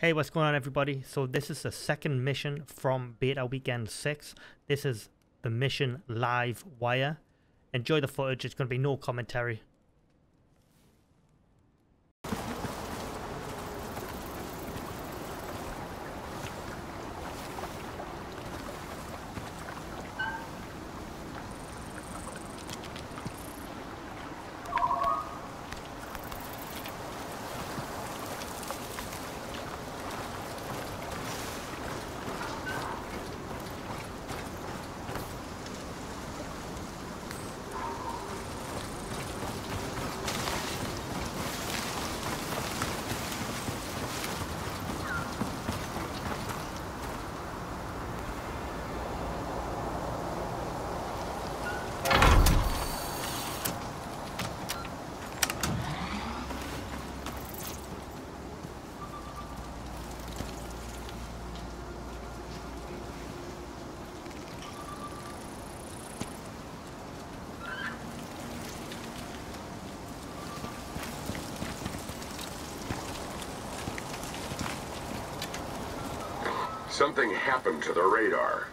Hey, what's going on, everybody? So, this is the second mission from Beta Weekend 6. This is the mission Live Wire. Enjoy the footage, it's going to be no commentary. Something happened to the radar.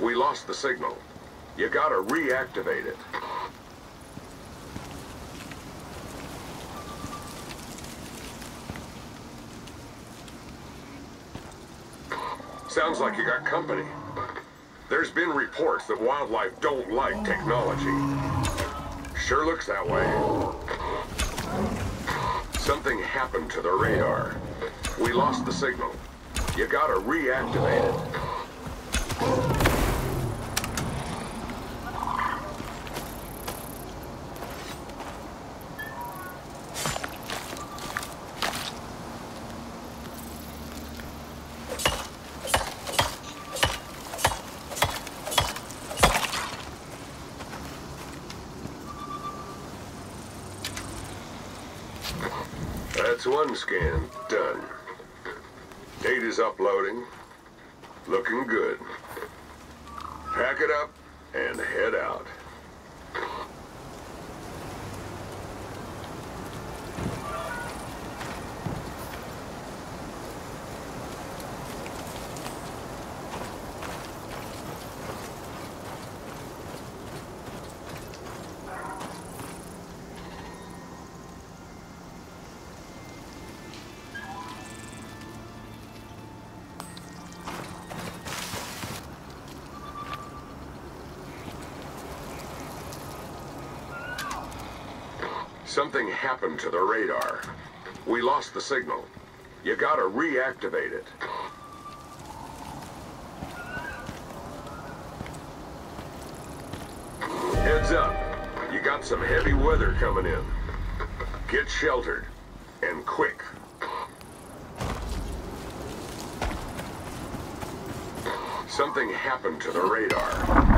We lost the signal. You gotta reactivate it. Sounds like you got company. There's been reports that wildlife don't like technology. Sure looks that way. Something happened to the radar. We lost the signal. You gotta reactivate it. That's one scan done. Data's uploading. Looking good. Pack it up and head out. Something happened to the radar. We lost the signal. You gotta reactivate it. Heads up. You got some heavy weather coming in. Get sheltered. And quick. Something happened to the radar.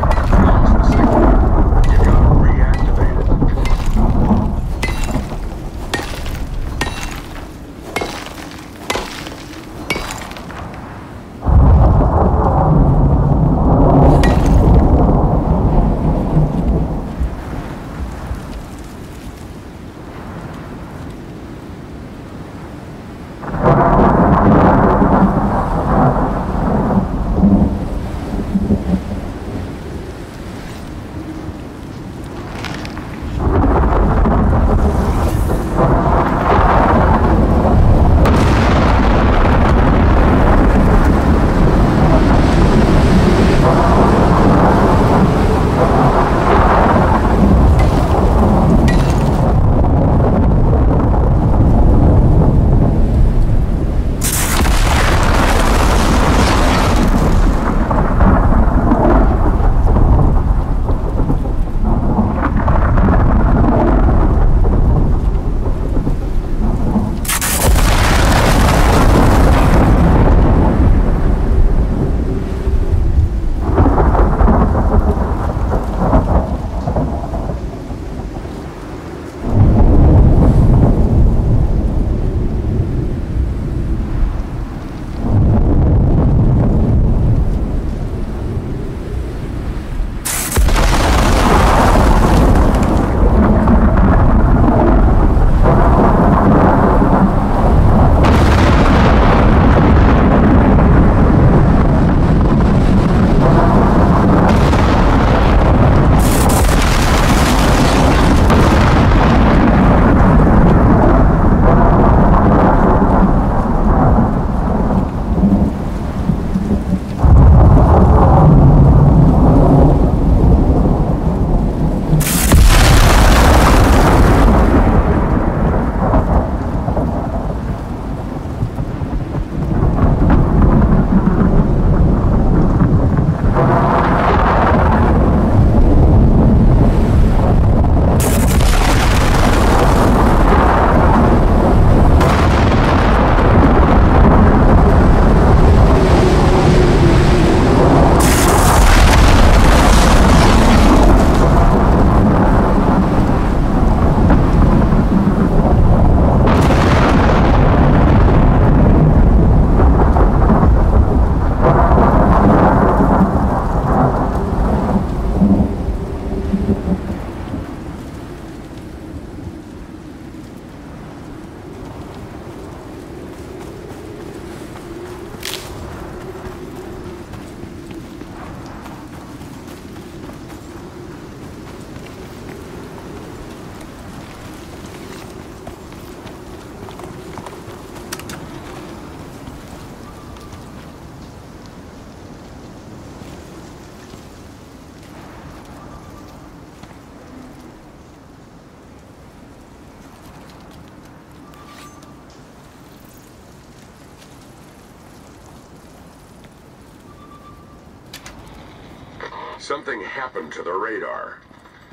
Something happened to the radar.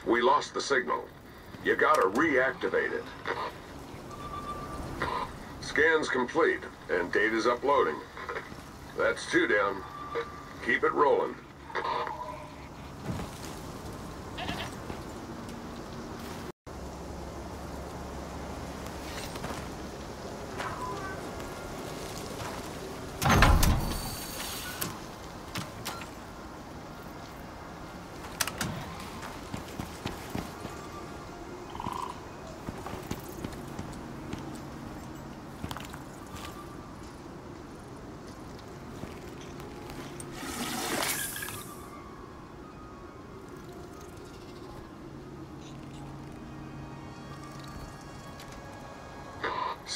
We lost the signal. You gotta reactivate it. Scan's complete, and data's uploading. That's two down. Keep it rolling.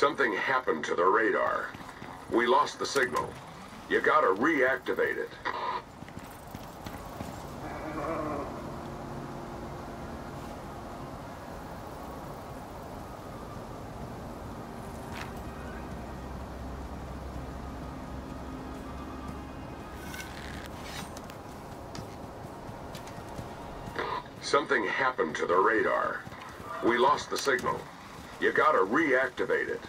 Something happened to the radar. We lost the signal. You gotta reactivate it. Something happened to the radar. We lost the signal. You gotta reactivate it.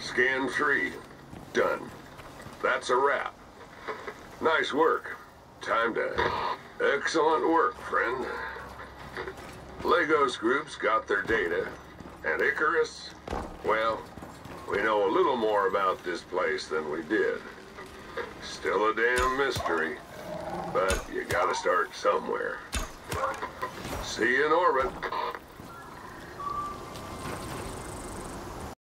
Scan three. Done. That's a wrap. Nice work. Time to... Excellent work, friend. Lagos Group's got their data. And Icarus, well, we know a little more about this place than we did. Still a damn mystery, but you gotta start somewhere. See you in orbit.